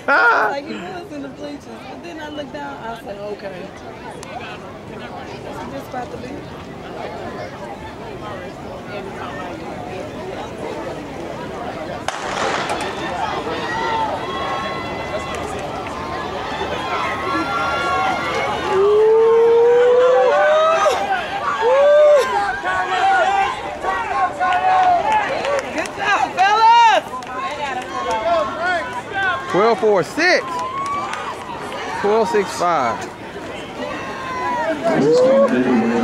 like he was in the bleachers. But then I looked down, I said, okay. Just about to leave. 12 4 6. 12 6 5. Good job!